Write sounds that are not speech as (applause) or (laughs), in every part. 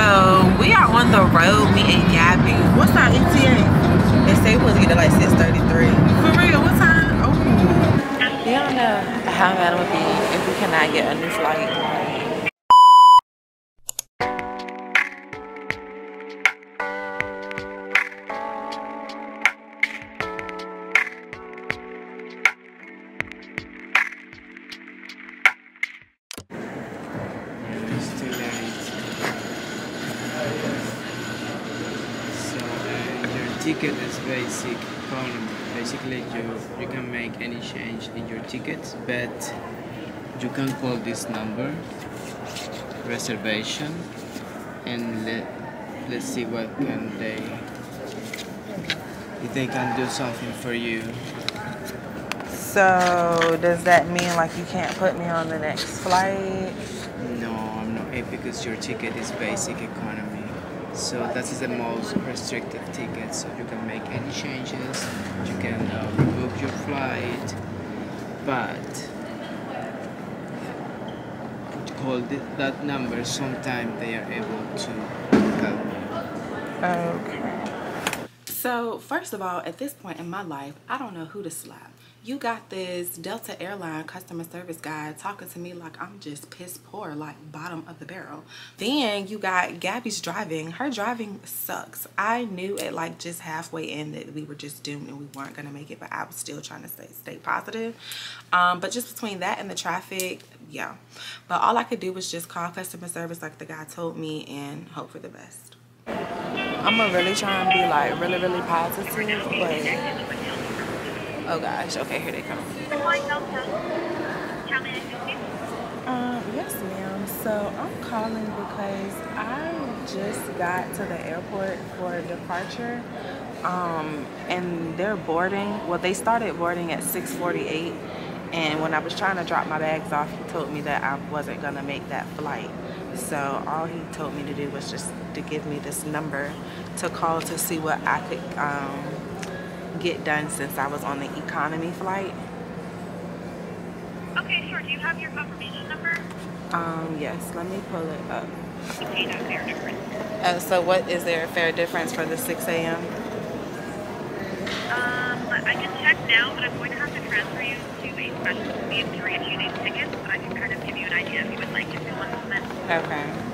So we are on the road meeting Gabby. What's our ETA? They say we're supposed to get there like 6.33. For real, what time? Oh. You don't know how mad it would be if we cannot get a new flight. Change in your ticket, but you can call this number reservation, and let let's see what can they if they can do something for you. So does that mean like you can't put me on the next flight? No, I'm not able because your ticket is basic economy. So that is the most restrictive ticket. So you can make any changes, you can uh, book your flight, but call th- that number. Sometime they are able to help you. Okay. So, first of all, at this point in my life, I don't know who to slap. You got this Delta Airline customer service guy talking to me like I'm just piss poor, like bottom of the barrel. Then you got Gabby's driving. Her driving sucks. I knew at like just halfway in that we were just doomed and we weren't gonna make it, but I was still trying to stay stay positive. Um, but just between that and the traffic, yeah. But all I could do was just call customer service like the guy told me and hope for the best. I'm gonna really try and be like really, really positive, but oh gosh, okay, here they come. Um, yes, ma'am. So I'm calling because I just got to the airport for departure. Um, and they're boarding. Well, they started boarding at 6:48, and when I was trying to drop my bags off, he told me that I wasn't gonna make that flight. So all he told me to do was just to give me this number to call to see what I could um, get done since I was on the economy flight. Okay, sure. Do you have your confirmation number? Um, yes, let me pull it up. No, fair difference. Uh, so what is there a fair difference for the 6 a.m.? Um, I can check now, but I'm going to have to transfer you to a specialist team to reissue these tickets, but I can kind of give you an idea if you would like if you want moment. Okay.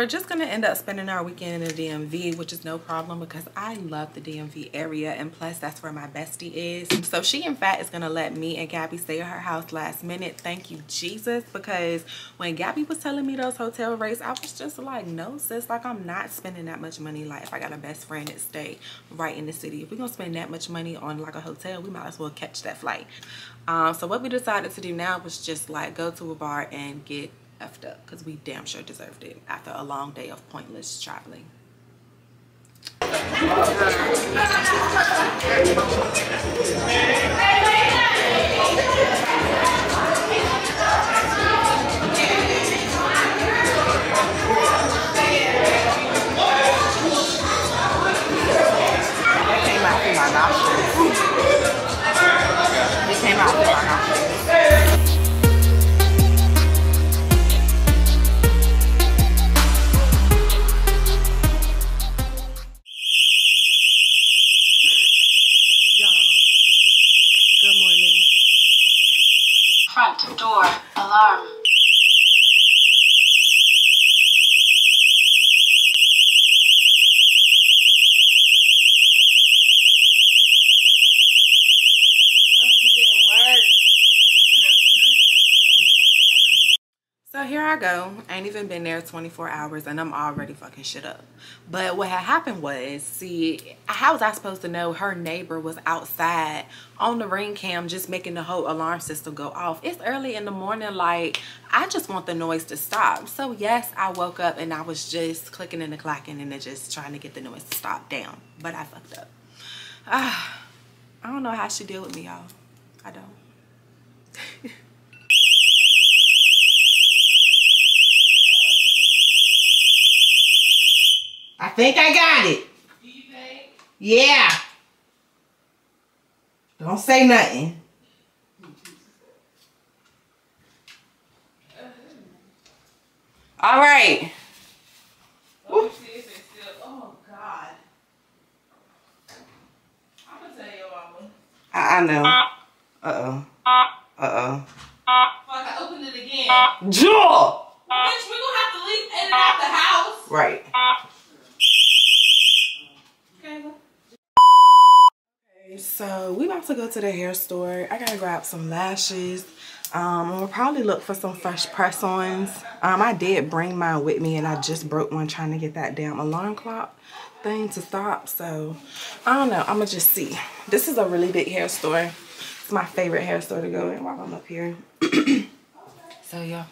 We're just gonna end up spending our weekend in the DMV, which is no problem because I love the DMV area and plus that's where my bestie is. So she in fact is gonna let me and Gabby stay at her house last minute. Thank you, Jesus, because when Gabby was telling me those hotel rates, I was just like, no sis, like I'm not spending that much money. Like if I got a best friend that stay right in the city, if we're gonna spend that much money on like a hotel, we might as well catch that flight. Um, so what we decided to do now was just like go to a bar and get effed up because we damn sure deserved it after a long day of pointless traveling. Even been there 24 hours and I'm already fucking shit up. But what had happened was, see, how was I supposed to know her neighbor was outside on the ring cam just making the whole alarm system go off? It's early in the morning. Like, I just want the noise to stop. So yes, I woke up and I was just clicking and clacking and just trying to get the noise to stop down. But I fucked up. Ah, I don't know how she deal with me, y'all. I don't. I think I got it. Yeah. Don't say nothing. All right. Oh God. I'm gonna tell your mama. I, I know. Uh-oh. Uh-oh. Fuck, I opened it again. Jaw! Bitch, we gonna have to leave edit out the house. Right. Okay, well. So we about to go to the hair store. I gotta grab some lashes. Um, we'll probably look for some fresh press-ons. Um, I did bring mine with me and I just broke one trying to get that damn alarm clock thing to stop. So I don't know, I'ma just see. This is a really big hair store. It's my favorite hair store to go in while I'm up here. (clears throat) so yeah.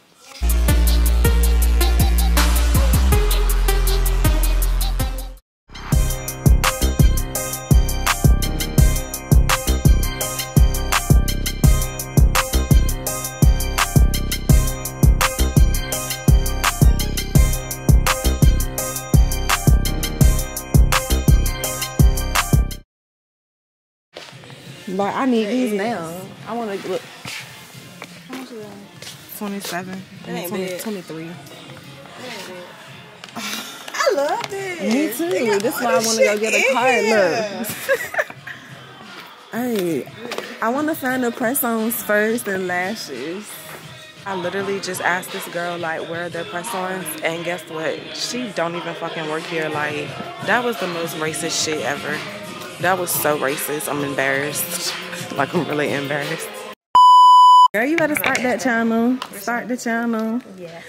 But I need these now. I want to look. How much is that? 27. ain't 20, bad. 23. I love it. Me too. This is why I want to go get a card. Look. (laughs) hey, I want to find the press-ons first and lashes. I literally just asked this girl like where are the press-ons and guess what? She don't even fucking work here. Like that was the most racist shit ever. That was so racist. I'm embarrassed. Like I'm really embarrassed. Girl, you better start that channel. Start the channel. Yes.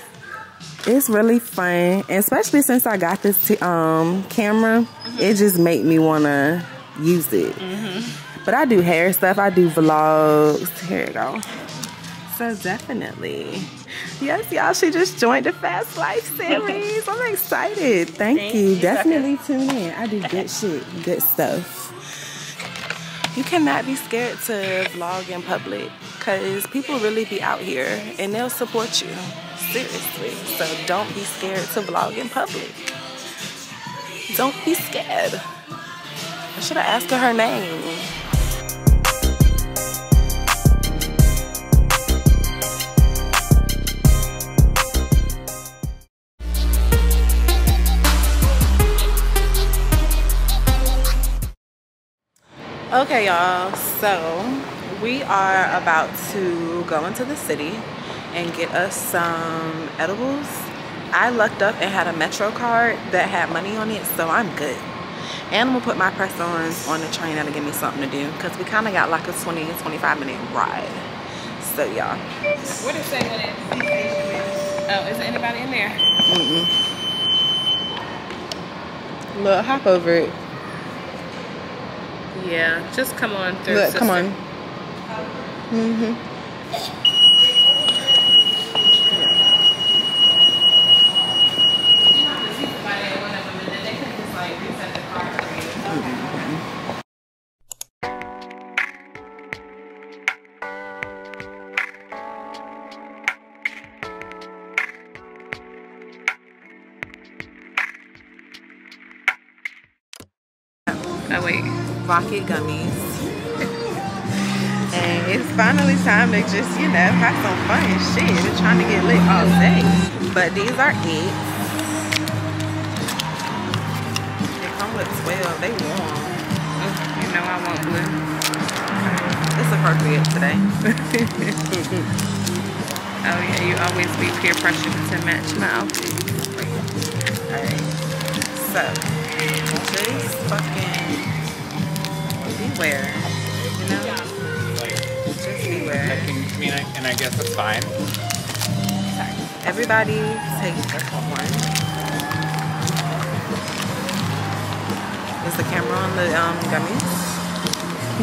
It's really fun, and especially since I got this t- um camera, it just made me wanna use it. But I do hair stuff. I do vlogs. Here you go. So definitely, yes, y'all. She just joined the Fast Life series. I'm excited. Thank, you. Definitely tune in. I do good shit, good stuff. You cannot be scared to vlog in public because people really be out here and they'll support you. Seriously. So don't be scared to vlog in public. Don't be scared. I should have asked her her name. Okay, y'all. So we are about to go into the city and get us some edibles. I lucked up and had a Metro card that had money on it, so I'm good. And I'm gonna put my press-ons on the train that'll give me something to do because we kind of got like a 20, 25 minute ride. So y'all. What is saying when it? Oh, is there anybody in there? Look, hop over it. Yeah, just come on through. Look, come on. Mm-hmm. Rocket gummies. and it's finally time to just, you know, have some fun and shit. We're trying to get lit all day. But these are it. They come with 12. They warm. You know I want blue. It's appropriate today. (laughs) Oh yeah, you always be peer pressured to match my outfit. Alright. So, just fucking beware. You know? Just beware. I can, I mean, I, and I guess it's fine. Everybody take one. Is the camera on the um, gummies?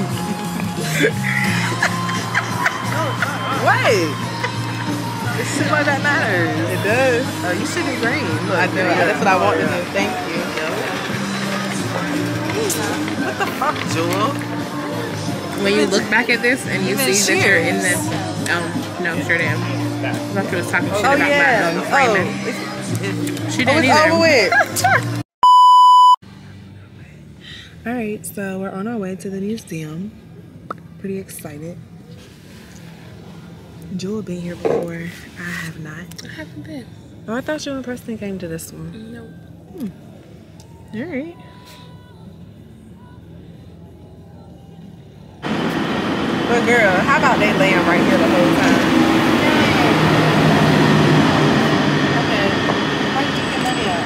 (laughs) Wait! It's shit like that matters. It does. Oh, you should be green. Look, I do. That's what I want to do. Thank you. What the fuck, Jewel? When you look back at this and you Even see cheers. that you're in this, um, no, sure damn. Not was talking shit oh, about yeah. my. Oh, she oh, didn't oh, it's either. (laughs) All right, so we're on our way to the museum. Pretty excited. Jewel been here before. I have not. I haven't been. Oh, I thought you and Preston came to this one. No. Nope. Hmm. All right. But girl, how about they laying right here the whole time? Okay. You money? I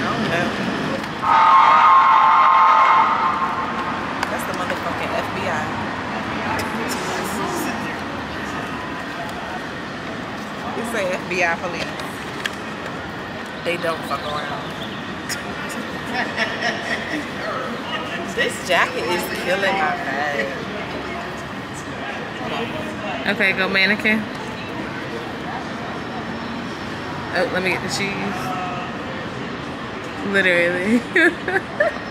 don't. That's the FBI. You say FBI police. They don't fuck around. this jacket is killing my bag. Okay, go mannequin. Oh, let me get the cheese. Literally. (laughs)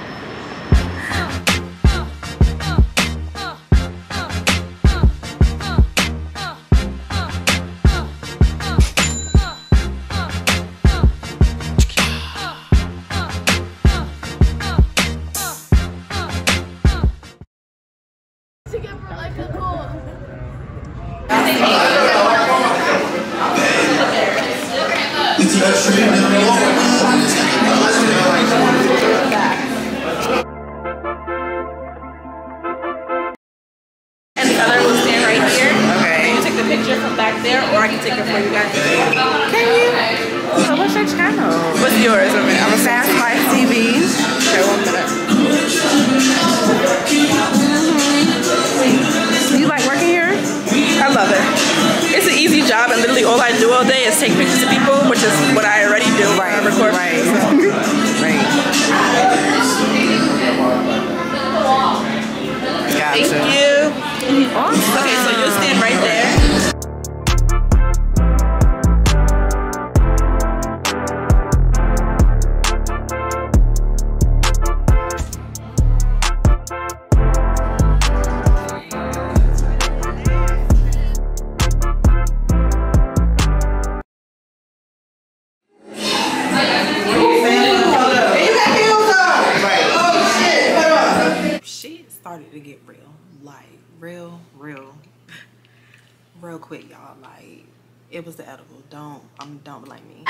quit, y'all. Like, it was the edible. Don't, um, don't blame me.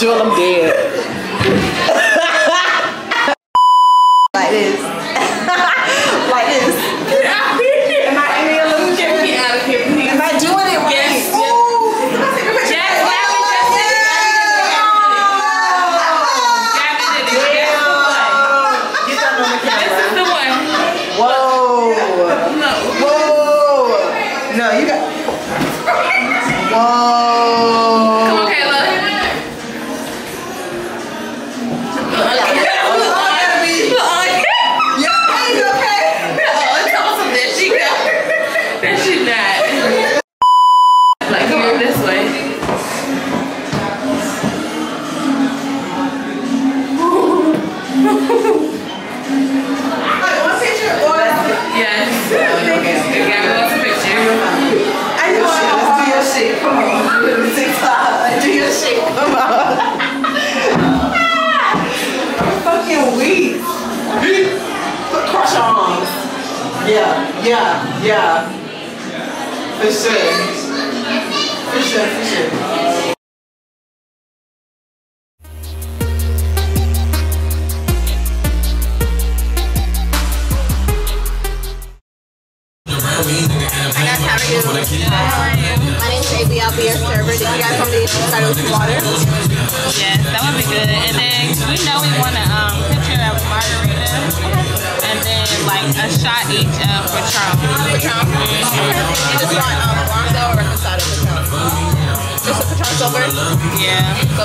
until I'm dead.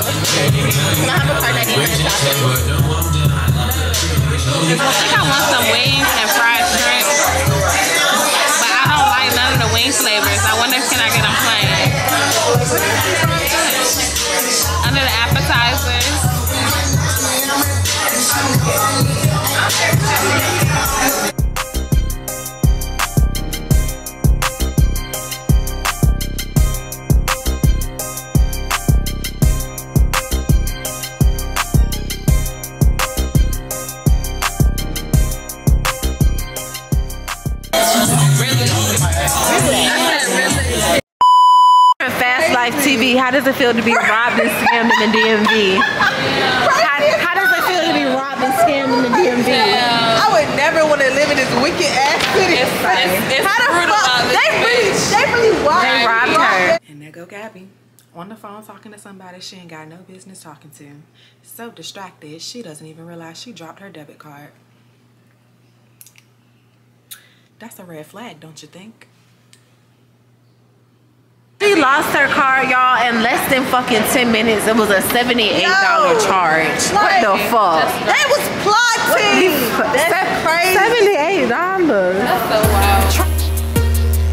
I have a card that I think I want some wings and fried shrimp. But I don't like none of the wing flavors. I wonder if can I get them plain. Under the appetizers. Life how does it feel to be robbed and scammed in the DMV? How, how does it feel to be robbed and scammed in the DMV? I would never want to live in this wicked ass city. It's, it's, it's How the brutal fuck? this They really, bitch. they really robbed, They robbed her. And there go Gabby on the phone talking to somebody she ain't got no business talking to. So distracted, she doesn't even realize she dropped her debit card. That's a red flag, don't you think? She lost her card, y'all, in less than fucking 10 minutes. It was a $78 Yo, charge. like- what the fuck? That was plotting. That's crazy. $78. That's so wild.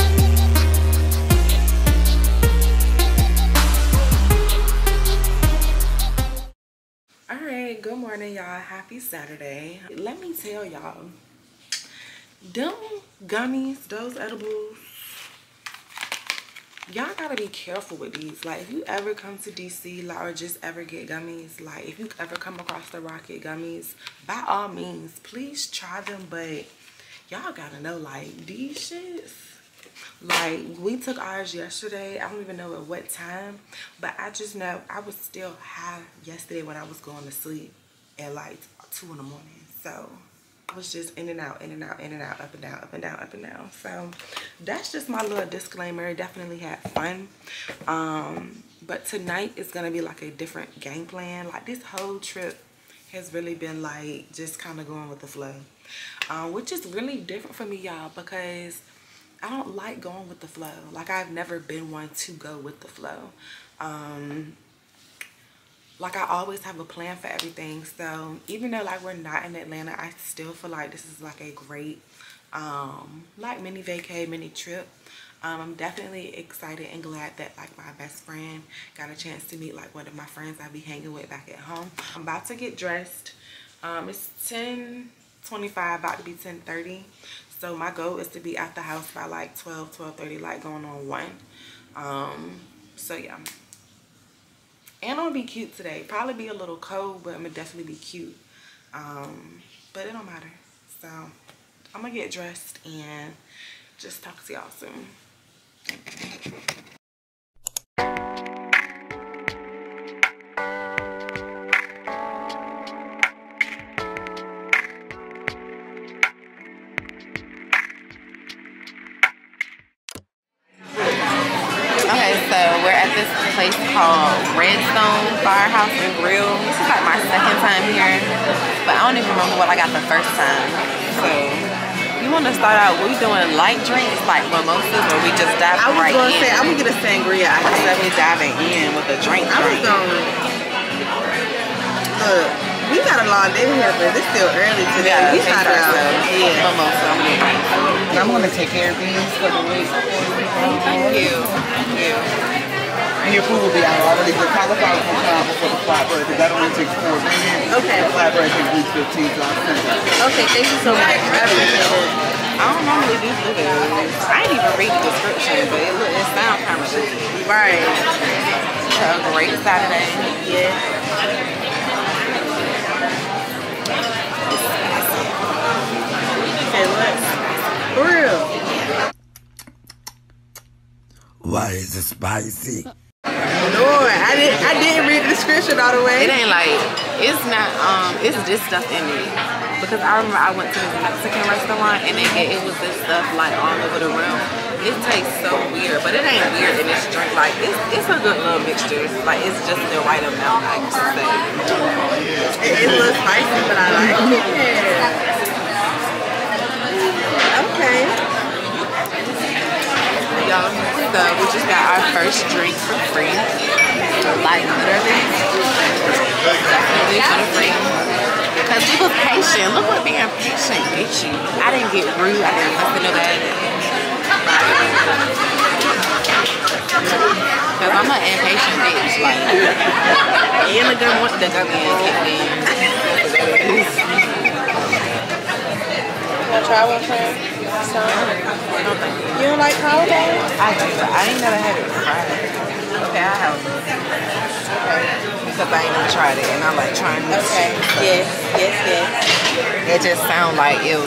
All right, good morning, y'all. Happy Saturday. Let me tell y'all, them gummies, those edibles, y'all gotta be careful with these. Like, if you ever come to DC, like, or just ever get gummies, like, if you ever come across the Rocket gummies, by all means, please try them. But y'all gotta know, like, these shits. Like we took ours yesterday. I don't even know at what time, but I just know I was still high yesterday when I was going to sleep at like two in the morning. So I was just in and out, in and out, in and out, up and down, up and down, up and down. So that's just my little disclaimer. Definitely had fun. Um, but tonight is gonna be like a different game plan. Like this whole trip has really been like just kind of going with the flow, um, which is really different for me, y'all, because I don't like going with the flow. Like I've never been one to go with the flow. Um, like I always have a plan for everything. So even though like we're not in Atlanta, I still feel like this is like a great um, like mini vacay, mini trip. Um, I'm definitely excited and glad that like my best friend got a chance to meet like one of my friends I be hanging with back at home. I'm about to get dressed. Um, it's 10 25 about to be 10 30 so my goal is to be at the house by like 12 12 30 like going on 1 um so yeah and i'm gonna be cute today. Probably be a little cold but i'm gonna definitely be cute. Um but it don't matter. So i'm gonna get dressed and just talk to y'all soon Firehouse and Grill. This is like my second time here, but I don't even remember what I got the first time. So, you want to start out? We doing light drinks like mimosas, or we just dive I was right gonna in? say I'm gonna get a sangria. I think. of diving in with a drink. I was going. Look, we got a long day here, but it's still early today. Yeah, we taste shot out. Yeah. Mimosa. I'm gonna drink. I'm gonna take care of these for the week. Thank you. Thank you. And your food will be out already. The cauliflower will come out before the flatbread because that only takes four minutes. Okay. The flatbread takes at least 15, so I'll send that. Okay, thank you so much. I appreciate it. I don't normally do videos. I didn't even read the description, but it, look, it sounds kind of good. Right. So, a great Saturday. Yeah. Okay, let's. For real. Why is it spicy? Lord, I didn't. I didn't read the description all the way. It ain't like, it's not, um, it's this stuff in it. Because I remember I went to this Mexican restaurant and it, it was this stuff like all over the room. It tastes so weird, but it ain't weird in this drink. Like, it's, it's a good little mixture. Like, it's just the right amount, I can say. It, a little spicy, but I like it. Okay. Y'all, so we just got our first drink for free. Like, literally. Definitely for free. Because we was patient. Look what being patient gets you. I didn't get rude. I didn't with nobody. Because I'm an impatient bitch. Like, and the gun want the gummy and kicked in. Wanna try one, friend? Thank you. You don't like cauliflower? I do, I ain't never had it fried. Okay, I have it. Okay. Because I ain't never tried it, and I like trying new Okay. Yes. Yes. Yes. It just sound like ew.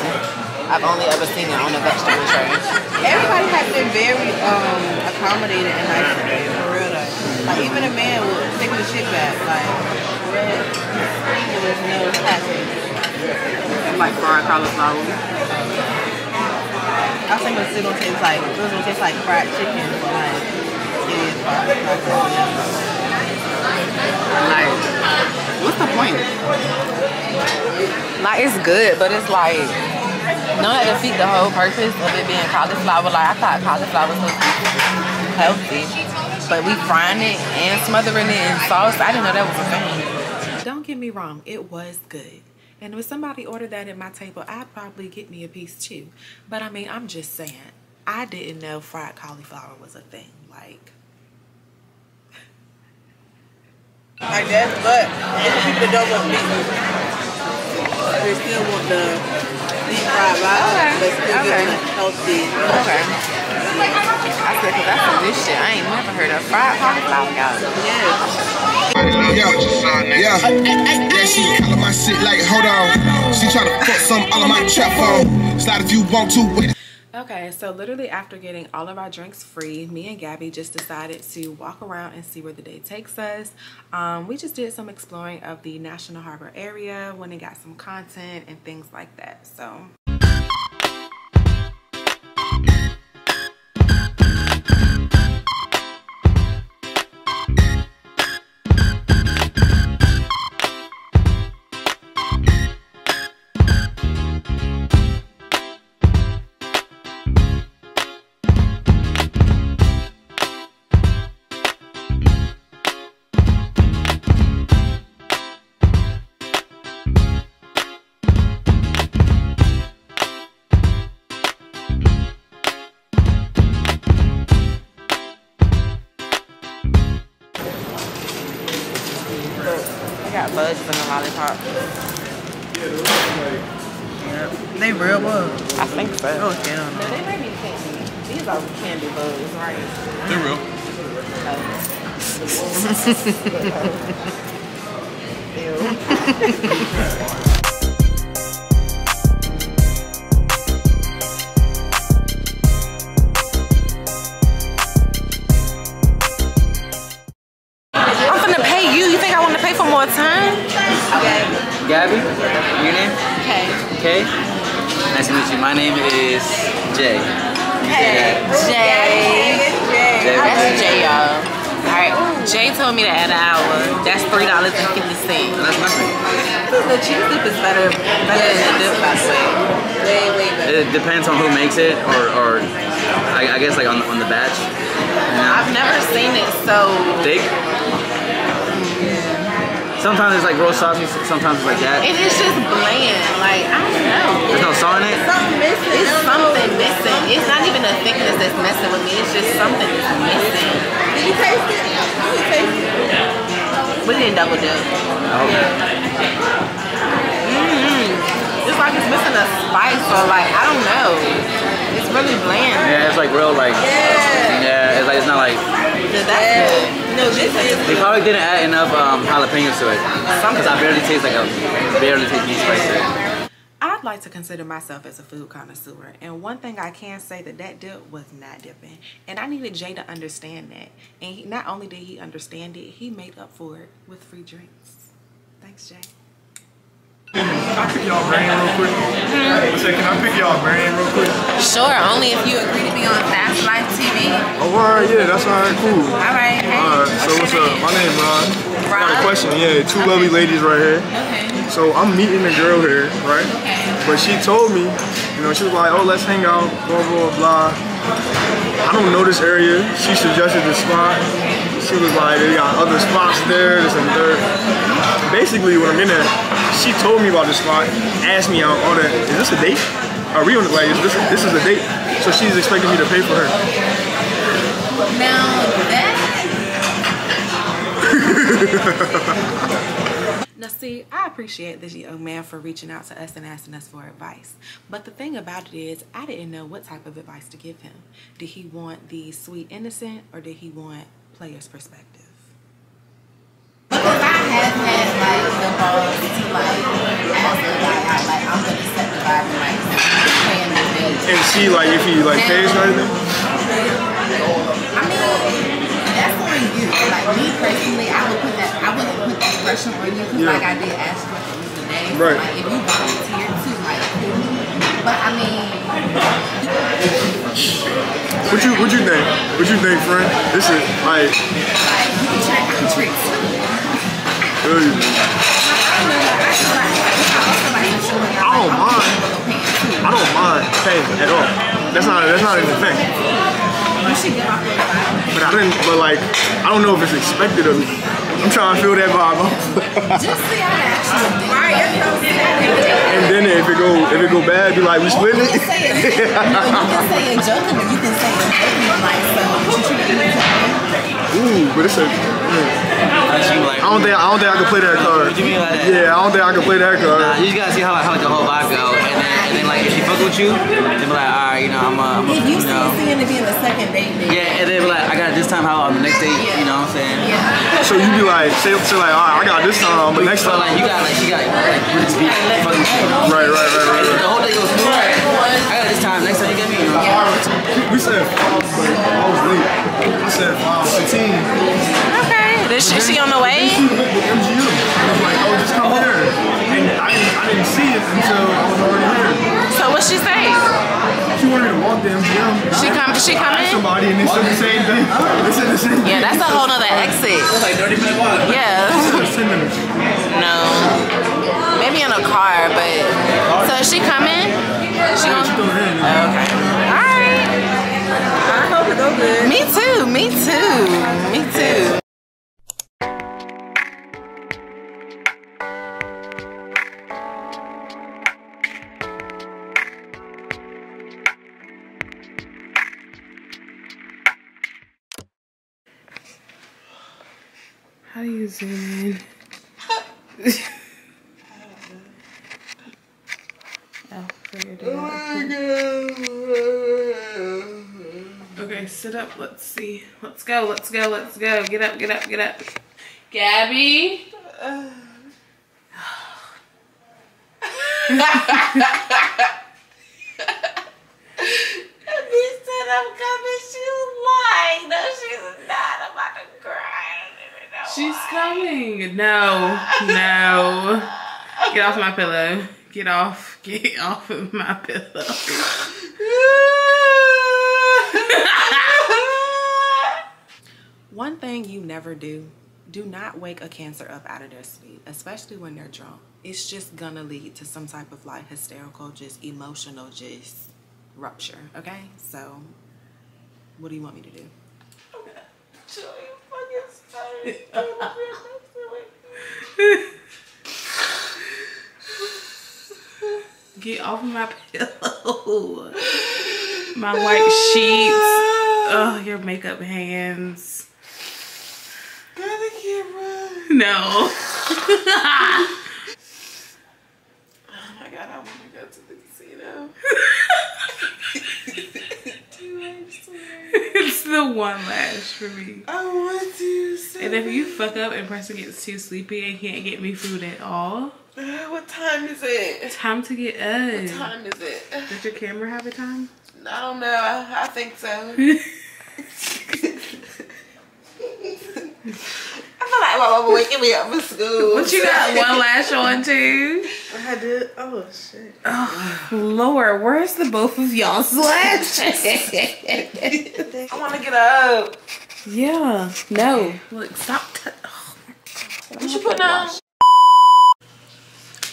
I've only ever seen it on a vegetable tray. Everybody has been very um accommodating and nice for real though. Like even a man will take the shit back. Like red there was no happy. Like fried cauliflower. I think it's still gonna taste like it was gonna taste like fried chicken, but like Like, what's the point? Like, it's good, but it's like, don't that defeat the whole purpose of it being cauliflower? Like, I thought cauliflower was supposed to be healthy, but we frying it and smothering it in sauce. I didn't know that was a thing. Don't get me wrong, it was good. And if somebody ordered that at my table, I'd probably get me a piece too. But I mean, I'm just saying, I didn't know fried cauliflower was a thing. Like, Like that, but there's people that don't want meat. They still want the deep fried rice, but still Okay. getting the healthy. Okay. I said, because that's some good shit. I ain't never heard of fried cauliflower, y'all. Yeah, yeah, yeah, she color my shit like, hold on. She tryna fuck some all of my trap phone. Slide if you want to, wait. Okay, so literally after getting all of our drinks free, me and Gabby just decided to walk around and see where the day takes us. Um, we just did some exploring of the National Harbor area, went and got some content and things like that. So time? Gabby, your name? Okay. Kay? Nice to meet you. My name is Jay. Hey, Jay. Jay. That's Jay, y'all. All right. Jay told me to add an hour. That's three dollars and fifty cents. That's nothing. The cheese dip is better, better than the dip, by the way. Way, way better. It depends on who makes it, or, or I, I guess like on, on the batch. I've never seen it so. Thick. Sometimes it's like roast sausage, sometimes it's like that. It is just bland. Like I don't know. There's no salt in it. Something missing. It's something missing. It's not even the thickness that's messing with me. It's just something that's missing. Did you taste it? Did you taste it? We didn't double dip. Okay. Mm-hmm. It's like it's missing a spice or like I don't know. It's really bland. Yeah, it's like real like. Yeah. yeah it's like it's not like. Yeah, That's good. No, this is. They probably didn't add enough um, jalapenos to it. Because I barely taste like a barely taste any spice to it. I'd like to consider myself as a food connoisseur. And one thing I can say that that dip was not dipping. And I needed Jay to understand that. And he, not only did he understand it, he made up for it with free drinks. Thanks, Jay. Can I pick y'all brain real quick? Said, can I pick y'all brain real quick? Sure, only if you agree to be on Fast Life TV. Oh, right, yeah, that's all right, cool. All right, hey. All right, so what's up? My name Ron. I got a question, yeah, two lovely ladies right here. Okay. So I'm meeting a girl here, right? Okay. But she told me, you know, she was like, oh, let's hang out, blah, blah, blah. I don't know this area. She suggested this spot. She was like, they got other spots there, this and third. Basically, what I'm in there, she told me about this spot, asked me out, all that. Is this a date? Are we on the like, is this, this is a date? So she's expecting me to pay for her. Now that (laughs) Now, see, I appreciate this young man for reaching out to us and asking us for advice. But the thing about it is, I didn't know what type of advice to give him. Did he want the sweet innocent or did he want player's perspective? because I have the balls to like the like I'm gonna set the vibe and like pay and see like if he like pays or anything? I mean, that's on you. Like me personally, I would put that. I wouldn't put that pressure on you because, Yeah. like I did ask you at the end of the day. Right. Like if you volunteer too, like. But I mean, What you what you think? What you think, friend? This is like. like you can trick. I can trick at all. That's not that's not even the thing. But I didn't. But like, I don't know if it's expected of me. I'm trying to feel that vibe. (laughs) Just. Right. And then if it go if it go bad, be like, we split You it. can say it. No, you can say it jokingly. You can say it jokingly. Like so, what you treat me Ooh, but it's a. I don't think I don't think I can play that card. What you mean by that? Yeah, I don't think I can play that card. Nah, you just gotta see how, how the whole vibe go, and then, and then like if she fuck with you, then be like, all right, you know, I'm a, I'm a If you you still know, seeing it being the second date, then yeah, and then be like, I got this time. How on the next date? You know what I'm saying? So you be like, say, say like, all right, I got this time, but next So time. like you got like she got like really speak fucking shit. Right, right, right, right, And The whole day goes smooth. I got this time. Next time you get me, you know. We said five, but I was late. I said five fifteen. Okay. Is she, she on the way? With MGU. I was like, oh, just come here. And I didn't, I didn't see it until I was already here. So what she say? She wanted to walk the MGM. She come- she I asked coming? Somebody and they said the same thing. (laughs) They said the same thing. Yeah, that's a whole nother exit. like 30 minute walk. Yeah. 10 minutes. No. Maybe in a car, but so is she coming? She gonna oh, Okay. Alright. I hope it go good. Me too, me too. Me too. How do you zoom in? (laughs) it out. Okay, sit up. Let's see. Let's go. Let's go. Let's go. Get up. Get up. Get up. Gabby. He said I'm coming. She's lying. No, she's not. I'm about to cry. I don't even know. She's coming. No. No. Get off my pillow. Get off. Get off of my pillow. (laughs) One thing you never do, do not wake a cancer up out of their sleep, especially when they're drunk. It's just gonna lead to some type of like hysterical, just emotional, just rupture. Okay? So, what do you want me to do? (laughs) (laughs) Get off of my pillow. My white sheets. Oh, your makeup hands. Got the camera. No. (laughs) Oh my god, I want to go to the casino. (laughs) it's the one lash for me. I want to. So And if you fuck up and Preston gets too sleepy and can't get me food at all, (laughs) what time is it? time to get up. What time is it? Does your camera have a time? I don't know. I, I think so. (laughs) (laughs) I feel like my mama waking me up for school. What you got? One lash on too? I did. Oh shit. Oh, Lord, where's the both of y'all's lashes? I want to get up. yeah. No. Look, stop. T- What you putting on?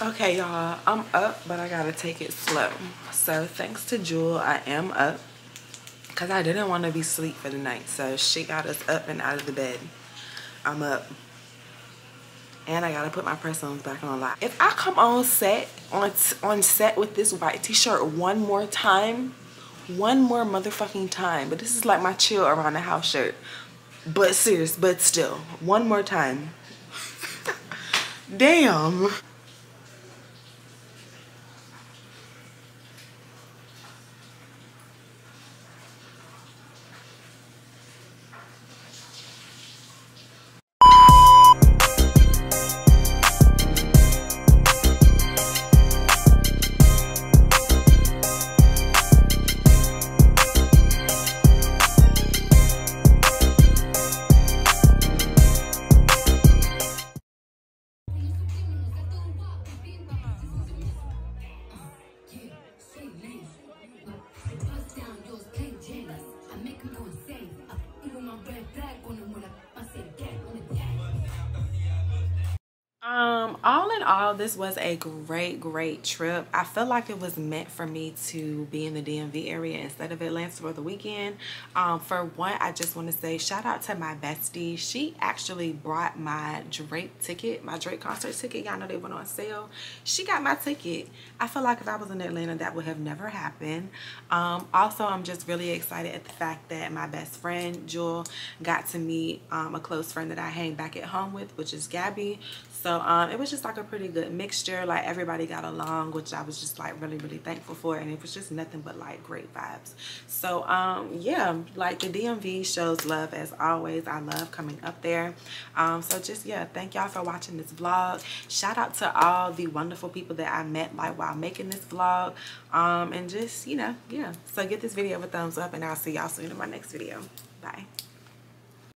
Okay, y'all, I'm up, but I gotta take it slow. So, thanks to Jewel, I am up because I didn't want to be asleep for the night. So, she got us up and out of the bed. I'm up. And I gotta put my press ons back on live. If I come on set, on, on set with this white t shirt one more time, one more motherfucking time, but this is like my chill around the house shirt. But serious, but still, one more time. (laughs) Damn. In all this was a great great trip. I felt like it was meant for me to be in the dmv area instead of atlanta for the weekend. Um, for one i just want to say shout out to my bestie. She actually brought my drake ticket my drake concert ticket. Y'all know they went on sale. She got my ticket. I feel like if i was in atlanta that would have never happened. Um, also i'm just really excited at the fact that my best friend jewel got to meet um, a close friend that i hang back at home with which is gabby so um, it was just like a pretty good mixture. Like everybody got along which i was just like really really thankful for and it was just nothing but like great vibes. So um yeah like the dmv shows love as always. I love coming up there. Um so just yeah thank y'all for watching this vlog. Shout out to all the wonderful people that i met like while making this vlog. Um and just you know yeah. So give this video a thumbs up and i'll see y'all soon in my next video. Bye